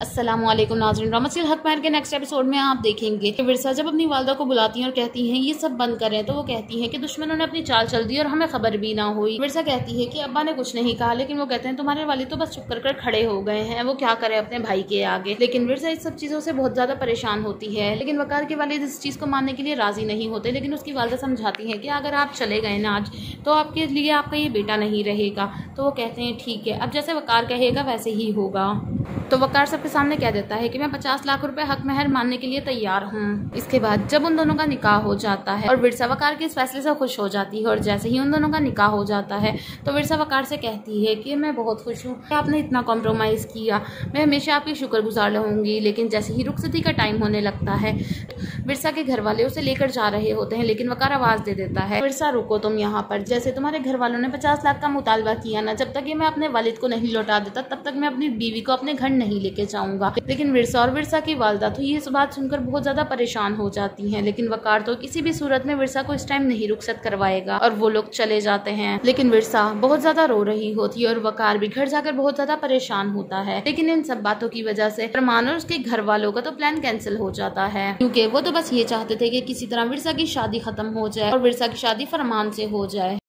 असलम नाजरीन हक महर के नेक्स्ट एपिसोड में आप देखेंगे कि विरसा जब अपनी वालदा को बुलाती हैं और कहती हैं, ये सब बंद करें तो वो कहती हैं कि दुश्मनों ने अपनी चाल चल दी और हमें खबर भी ना हुई। विरसा कहती है कि अब्बा ने कुछ नहीं कहा, लेकिन वो कहते हैं, तुम्हारे वाले तो बस चुप कर कर खड़े हो गए हैं, वो क्या करे अपने भाई के आगे? लेकिन विरसा इस सब चीज़ों से बहुत ज़्यादा परेशान होती है। लेकिन वकार के वाले इस चीज़ को मानने के लिए राज़ी नहीं होते, लेकिन उसकी वालदा समझाती है कि अगर आप चले गए ना आज तो आपके लिए आपका ये बेटा नहीं रहेगा। तो वो कहते हैं, ठीक है, अब जैसे वकार कहेगा, वैसे ही होगा। तो वकार सबके सामने कह देता है कि मैं पचास लाख रुपए हक महर मानने के लिए तैयार हूँ। इसके बाद जब उन दोनों का निकाह हो जाता है और विरसा वकार के इस फैसले से खुश हो जाती है और जैसे ही उन दोनों का निकाह हो जाता है तो विरसा वकार से कहती है कि मैं बहुत खुश हूँ। आपने इतना कॉम्प्रोमाइज़ किया। मैं हमेशा आपकी शुक्रगुजार रहूँगी, लेकिन जैसे ही रुखसती का टाइम होने लगता है, विरसा के घर वाले उसे लेकर जा रहे होते हैं, लेकिन वकार आवाज़ दे देता है, विरसा, रुको तुम यहाँ पर। जैसे तुम्हारे घर वालों ने पचास लाख का मुतालबा किया ना, जब तक ये मैं अपने वालिद को नहीं लौटा देता, तब तक मैं अपनी बीवी को अपने घर नहीं लेके जाऊँगा। लेकिन विरसा और विरसा की वालदा तो ये बात सुनकर बहुत ज़्यादा परेशान हो जाती हैं, लेकिन वकार तो किसी भी सूरत में विरसा को इस टाइम नहीं रुखसत करवाएगा और वो लोग चले जाते हैं। लेकिन विरसा बहुत ज़्यादा रो रही होती है और वकार भी घर जाकर बहुत ज़्यादा परेशान होता है। लेकिन इन सब बातों की वजह से फरमान और उसके घर वालों का तो प्लान कैंसिल हो जाता है। क्योंकि वो तो बस ये चाहते थे कि किसी तरह विरसा की शादी खत्म हो जाए और विरसा की शादी फरमान से हो जाए।